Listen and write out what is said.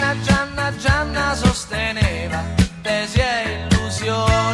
Gianna, Gianna, Gianna sosteneva tesi e illusioni.